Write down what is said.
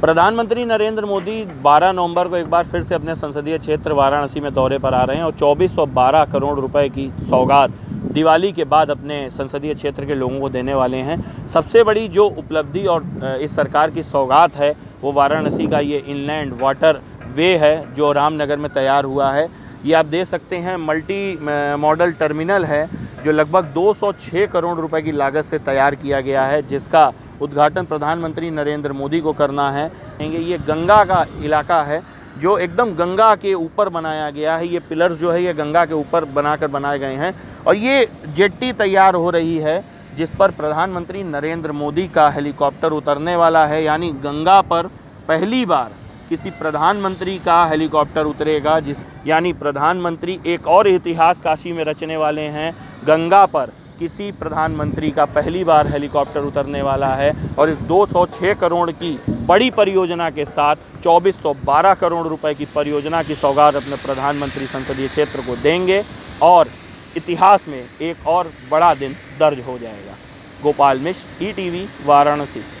प्रधानमंत्री नरेंद्र मोदी 12 नवंबर को एक बार फिर से अपने संसदीय क्षेत्र वाराणसी में दौरे पर आ रहे हैं और 2412 करोड़ रुपए की सौगात दिवाली के बाद अपने संसदीय क्षेत्र के लोगों को देने वाले हैं। सबसे बड़ी जो उपलब्धि और इस सरकार की सौगात है, वो वाराणसी का ये इनलैंड वाटर वे है, जो रामनगर में तैयार हुआ है। ये आप देख सकते हैं, मल्टी मॉडल टर्मिनल है, जो लगभग 206 करोड़ रुपए की लागत से तैयार किया गया है, जिसका उद्घाटन प्रधानमंत्री नरेंद्र मोदी को करना है। ये गंगा का इलाका है, जो एकदम गंगा के ऊपर बनाया गया है। ये पिलर्स जो है, ये गंगा के ऊपर बनाकर बनाए गए हैं। और ये जेट्टी तैयार हो रही है, जिस पर प्रधानमंत्री नरेंद्र मोदी का हेलीकॉप्टर उतरने वाला है। यानी गंगा पर पहली बार किसी प्रधानमंत्री का हेलीकॉप्टर उतरेगा, जिस, यानी प्रधानमंत्री एक और इतिहास काशी में रचने वाले हैं, गंगा पर। किसी प्रधानमंत्री का पहली बार हेलीकॉप्टर उतरने वाला है और इस 206 करोड़ की बड़ी परियोजना के साथ 2412 करोड़ रुपए की परियोजना की सौगात अपने प्रधानमंत्री संसदीय क्षेत्र को देंगे और इतिहास में एक और बड़ा दिन दर्ज हो जाएगा। गोपाल मिश्र ईटीवी वाराणसी।